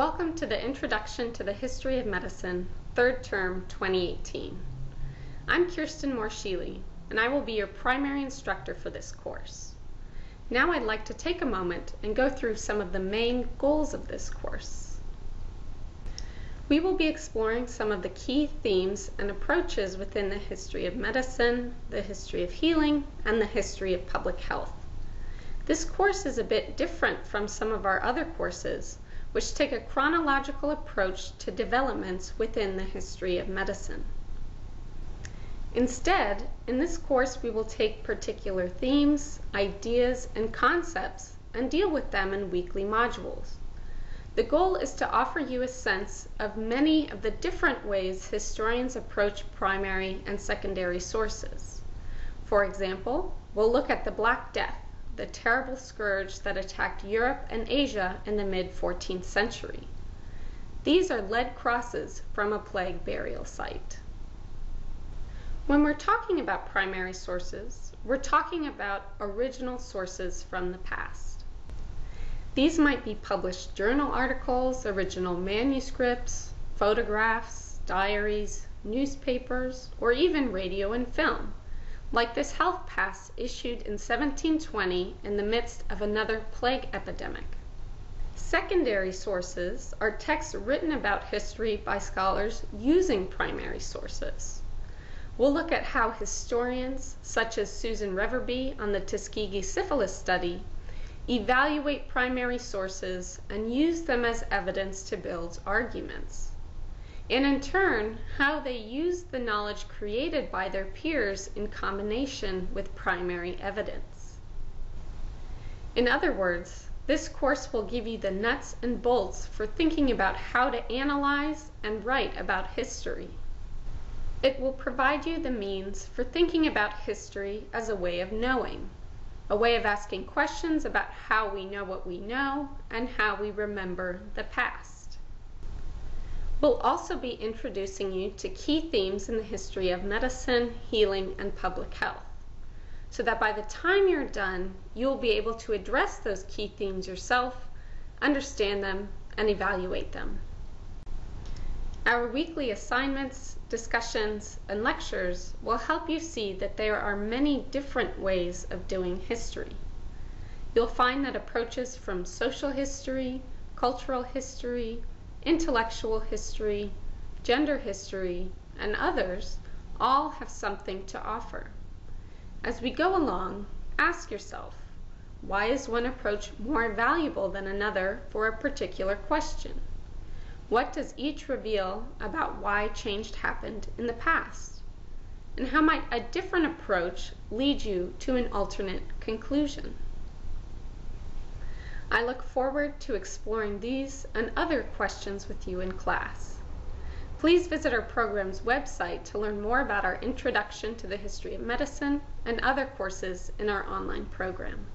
Welcome to the Introduction to the History of Medicine, third term 2018. I'm Kirsten Moore-Sheeley, and I will be your primary instructor for this course. Now I'd like to take a moment and go through some of the main goals of this course. We will be exploring some of the key themes and approaches within the history of medicine, the history of healing, and the history of public health. This course is a bit different from some of our other courses, which take a chronological approach to developments within the history of medicine. Instead, in this course we will take particular themes, ideas, and concepts and deal with them in weekly modules. The goal is to offer you a sense of many of the different ways historians approach primary and secondary sources. For example, we'll look at the Black Death, the terrible scourge that attacked Europe and Asia in the mid 14th century. These are lead crosses from a plague burial site. When we're talking about primary sources, we're talking about original sources from the past. These might be published journal articles, original manuscripts, photographs, diaries, newspapers, or even radio and film, like this health pass issued in 1720 in the midst of another plague epidemic. Secondary sources are texts written about history by scholars using primary sources. We'll look at how historians, such as Susan Reverby on the Tuskegee syphilis study, evaluate primary sources, and use them as evidence to build arguments. And in turn, how they use the knowledge created by their peers in combination with primary evidence. In other words, this course will give you the nuts and bolts for thinking about how to analyze and write about history. It will provide you the means for thinking about history as a way of knowing a way of asking questions about how we know what we know and how we remember the past. We'll also be introducing you to key themes in the history of medicine, healing, and public health, so that by the time you're done, you'll be able to address those key themes yourself, understand them, and evaluate them. Our weekly assignments, discussions, and lectures will help you see that there are many different ways of doing history. You'll find that approaches from social history, cultural history, intellectual history, gender history, and others all have something to offer. As we go along, ask yourself, why is one approach more valuable than another for a particular question? What does each reveal about why change happened in the past? And how might a different approach lead you to an alternate conclusion? I look forward to exploring these and other questions with you in class. Please visit our program's website to learn more about our Introduction to the History of Medicine and other courses in our online program.